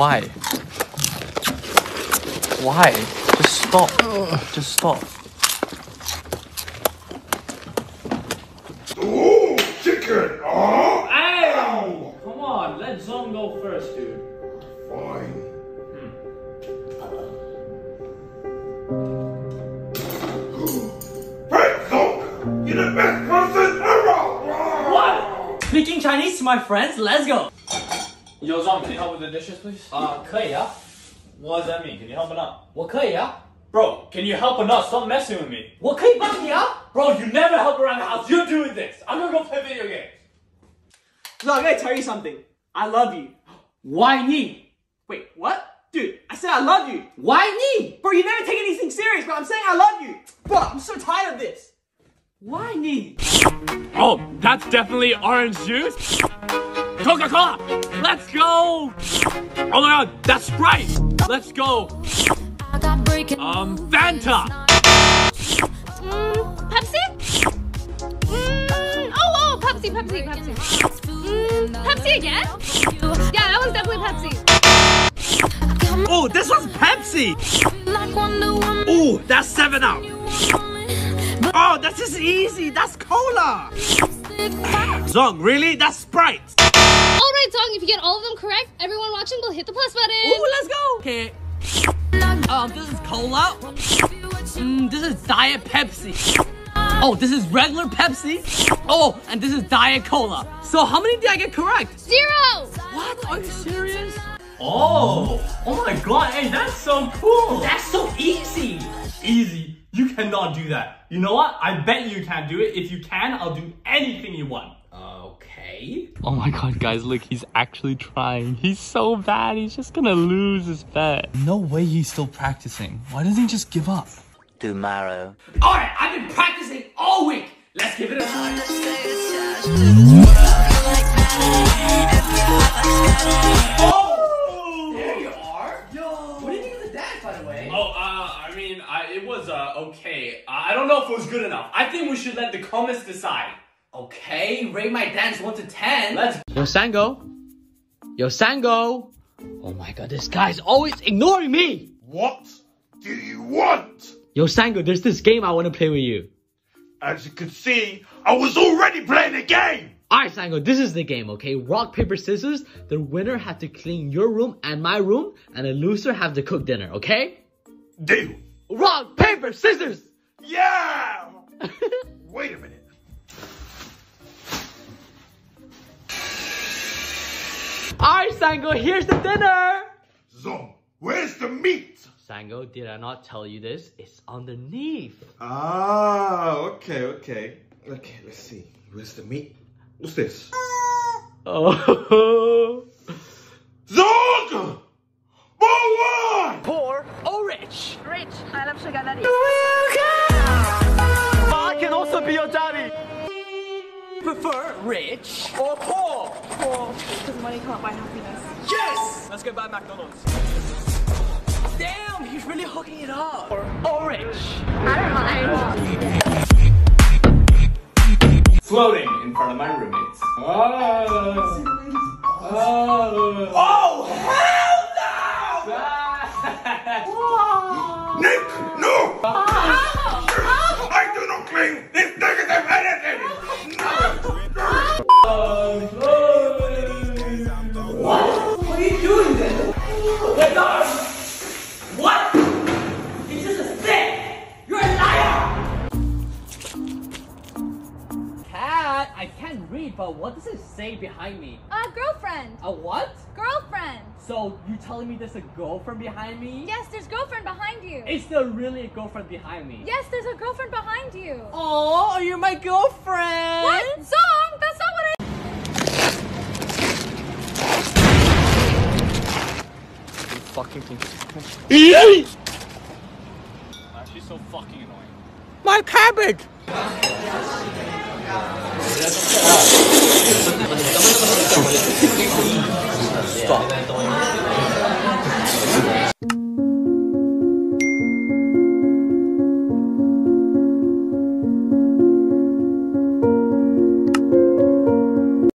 Why? Why? Just stop. Just stop. Ooh, chicken! Oh! Hey! Come on, let Zhong go first, dude. Fine. Hmm. Hey, Zonk! You're the best person ever! What? Speaking Chinese to my friends, let's go. Yo, Zong, can you help with the dishes, please? 啊，可以啊， What does that mean? Can you help or not? 我可以啊， Bro, can you help or not? Stop messing with me. 我可以帮你啊。 Bro, you never help around the house. You're doing this. I'm gonna go play video games. Look, I gotta tell you something. I love you. Why me? Wait, what? Dude, I said I love you. Why me? Bro, you never take anything serious, bro. I'm saying I love you. Bro, I'm so tired of this. Why me? Oh, that's definitely orange juice. Coca-Cola. Let's go. Oh my god, that's Sprite. Let's go. Um, Fanta. Mm, Pepsi? Mm, oh, oh, Pepsi, Pepsi, Pepsi. Mm, Pepsi again? Yeah, that was definitely Pepsi. Oh, this one's Pepsi. Oh, that's 7 Up. Oh, this is easy. That's cola. Zhong, really? That's Sprite. Alright, Song, if you get all of them correct, everyone watching will hit the plus button. Ooh, let's go. Okay. Um, this is cola. Mm, this is Diet Pepsi. Oh, this is regular Pepsi. Oh, and this is Diet Cola. So how many did I get correct? Zero! What? Are you serious? Oh, oh my god, hey, that's so cool. That's so easy. Easy. You cannot do that. You know what? I bet you can't do it. If you can, I'll do anything you want. Okay. Oh my god, guys, look, he's actually trying. He's so bad, he's just gonna lose his bet. No way he's still practicing. Why doesn't he just give up? tomorrow. Alright, I've been practicing all week. Let's give it a try. It was, uh, okay. I don't know if it was good enough. I think we should let the comments decide. Okay, rate my dance 1 to 10. Let's Yo, Sango. Yo, Sango. Oh my god, this guy's always ignoring me. What do you want? Yo, Sango, there's this game I want to play with you. As you can see, I was already playing the game! Alright, Sango, this is the game, okay? Rock, paper, scissors. The winner have to clean your room and my room, and the loser have to cook dinner, okay? Deal. Rock, paper, scissors! Yeah! Wait a minute. Alright, Sango, here's the dinner! Zhong, where's the meat? Sango, did I not tell you this? It's underneath. Ah, okay, okay. Okay, let's see. Where's the meat? What's this? Oh. Zhong! Forward! Poor or rich? Rich, I love sugar daddy. I can also be your daddy. Prefer rich or poor? Poor, because money can't buy happiness. Yes! Let's go buy McDonald's. Damn, he's really hooking it up. Or, or rich. I don't mind. floating in front of my roommates. Oh, oh. hell I do not claim this negative anything! No! What? He's just a stick. You're a liar. Cat, I can't read, but what does it say behind me? Uh, girlfriend. A what? Girlfriend. So you telling me there's a girlfriend behind me? Yes, there's a girlfriend behind you. Is there really a girlfriend behind me? Yes, there's a girlfriend behind you. Oh, you're you my girlfriend? What? Song? That's not what I. Fucking thing. Ah, she's so fucking annoying. My cabbage. なんでやれないと思います